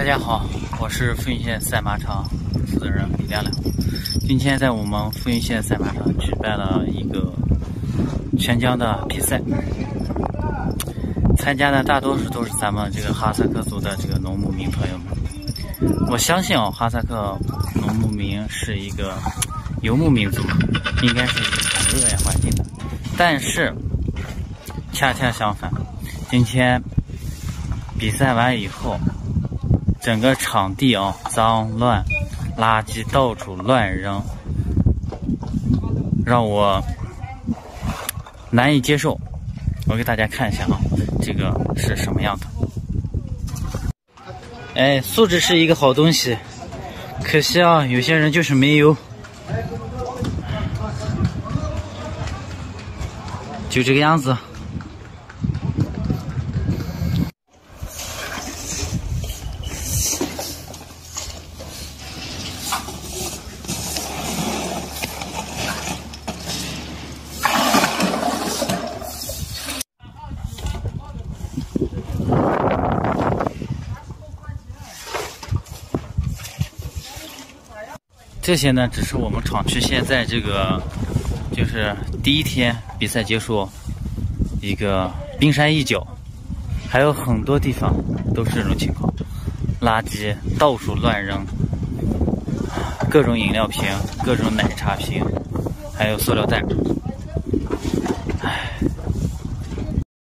大家好，我是富蕴县赛马场负责人李亮亮。今天在我们富蕴县赛马场举办了一个全疆的比赛，参加的大多数都是咱们这个哈萨克族的这个农牧民朋友们。我相信哦，哈萨克农牧民是一个游牧民族，应该是一个很热爱环境的。但是恰恰相反，今天比赛完以后。整个场地啊，脏乱，垃圾到处乱扔，让我难以接受。我给大家看一下啊，这个是什么样的？哎，素质是一个好东西，可惜啊，有些人就是没有。就这个样子。这些呢，只是我们厂区现在这个，就是第一天比赛结束，一个冰山一角，还有很多地方都是这种情况，垃圾到处乱扔，各种饮料瓶、各种奶茶瓶，还有塑料袋。